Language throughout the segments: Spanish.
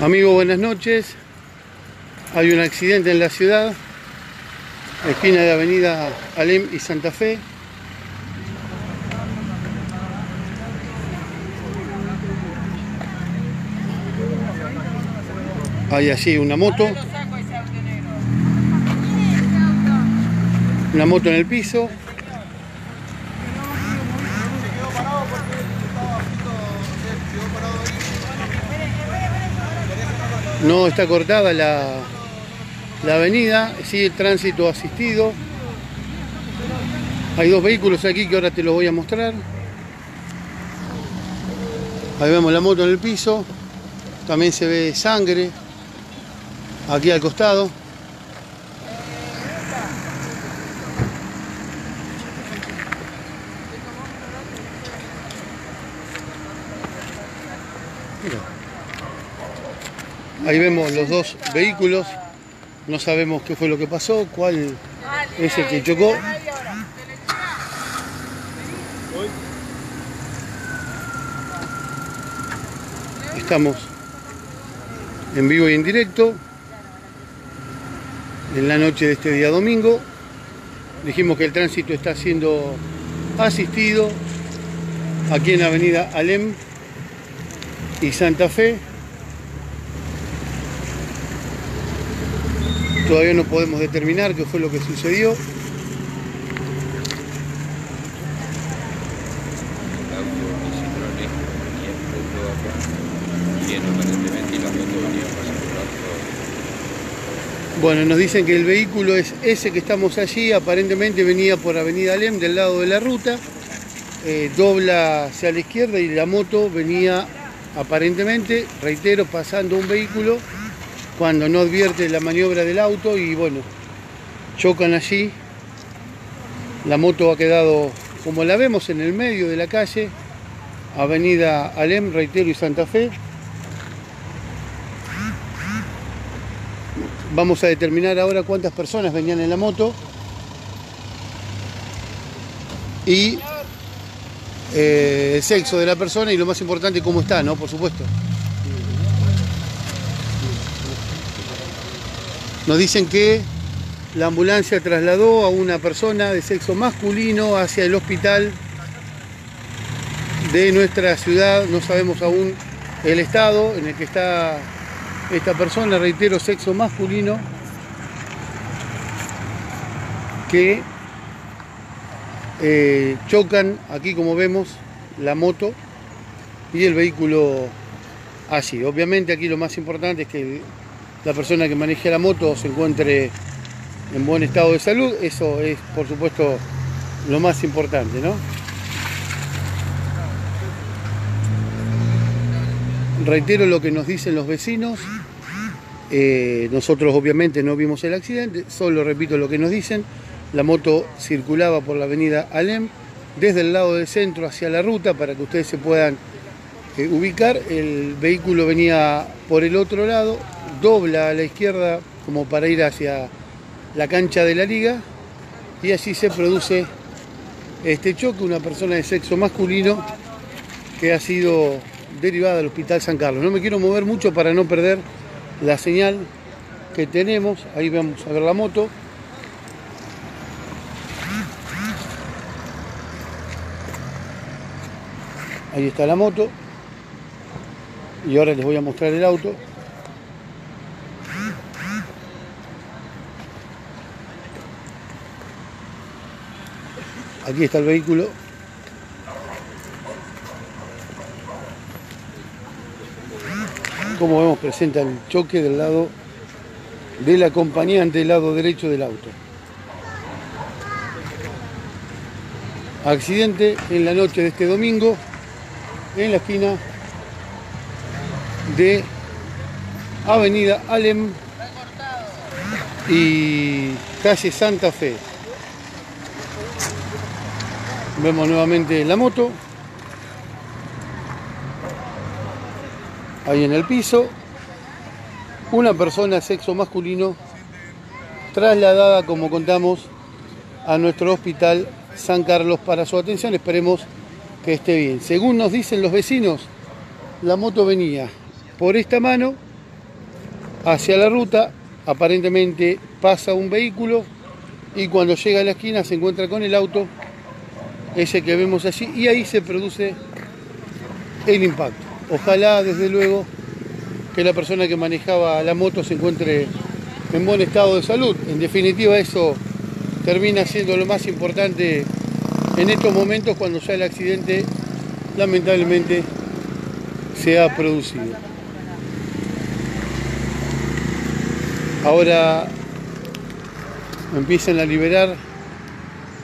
Amigo, buenas noches. Hay un accidente en la ciudad, esquina de Avenida Alem y Santa Fe. Hay allí una moto, una moto en el piso. No está cortada la, la avenida, sigue el tránsito asistido. Hay dos vehículos aquí que ahora te los voy a mostrar. Ahí vemos la moto en el piso. También se ve sangre aquí al costado. Ahí vemos los dos vehículos. No sabemos qué fue lo que pasó, cuál es el que chocó. Estamos en vivo y en directo en la noche de este día domingo. Dijimos que el tránsito está siendo asistido aquí en Avenida Alem y Santa Fe. Todavía no podemos determinar qué fue lo que sucedió. Bueno, nos dicen que el vehículo es ese que estamos allí, aparentemente venía por Avenida Alem del lado de la ruta, eh, dobla hacia la izquierda y la moto venía aparentemente, reitero, pasando un vehículo cuando no advierte la maniobra del auto y bueno, chocan allí. La moto ha quedado como la vemos en el medio de la calle, Avenida Alem, reitero, y Santa Fe. Vamos a determinar ahora cuántas personas venían en la moto y eh, el sexo de la persona y lo más importante cómo está, ¿no? Por supuesto. Nos dicen que la ambulancia trasladó a una persona de sexo masculino hacia el hospital de nuestra ciudad. No sabemos aún el estado en el que está esta persona, reitero, sexo masculino, que eh, chocan aquí como vemos la moto y el vehículo así. Obviamente aquí lo más importante es que la persona que maneje la moto se encuentre en buen estado de salud, eso es por supuesto lo más importante, ¿no? Reitero lo que nos dicen los vecinos, eh, nosotros obviamente no vimos el accidente, solo repito lo que nos dicen, la moto circulaba por la avenida Alem desde el lado del centro hacia la ruta para que ustedes se puedan eh, ubicar, el vehículo venía por el otro lado, dobla a la izquierda como para ir hacia la cancha de la liga y así se produce este choque, una persona de sexo masculino que ha sido derivada al Hospital San Carlos. No me quiero mover mucho para no perder la señal que tenemos. Ahí vamos a ver la moto. Ahí está la moto. Y ahora les voy a mostrar el auto. Aquí está el vehículo. Como vemos presenta el choque del lado del acompañante del lado derecho del auto. Accidente en la noche de este domingo en la esquina de Avenida Alem y calle Santa Fe. Vemos nuevamente la moto. Ahí en el piso. Una persona sexo masculino trasladada, como contamos, a nuestro hospital San Carlos para su atención. Esperemos que esté bien. Según nos dicen los vecinos, la moto venía por esta mano hacia la ruta, aparentemente pasa un vehículo y cuando llega a la esquina se encuentra con el auto, ese que vemos allí, y ahí se produce el impacto. Ojalá, desde luego, que la persona que manejaba la moto se encuentre en buen estado de salud. En definitiva, eso termina siendo lo más importante en estos momentos cuando ya el accidente lamentablemente se ha producido. Ahora empiezan a liberar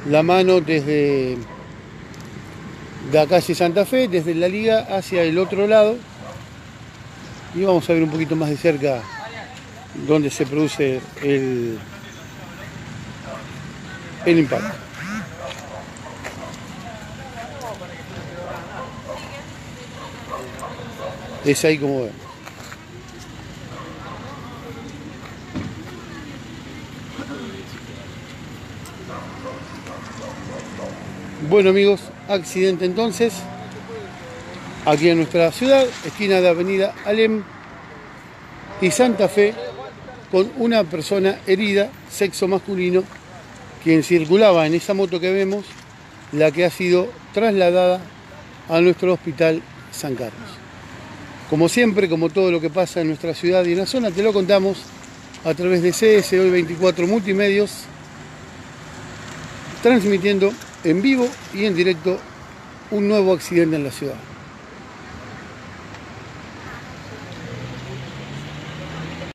la mano desde la calle Santa Fe, desde la liga hacia el otro lado. Y vamos a ver un poquito más de cerca dónde se produce el, el impacto. Es ahí como vemos. Bueno amigos, accidente entonces, aquí en nuestra ciudad, esquina de Avenida Alem y Santa Fe, con una persona herida, sexo masculino, quien circulaba en esa moto que vemos, la que ha sido trasladada a nuestro hospital San Carlos. Como siempre, como todo lo que pasa en nuestra ciudad y en la zona, te lo contamos a través de CS Hoy 24 Multimedios, transmitiendo en vivo y en directo un nuevo accidente en la ciudad.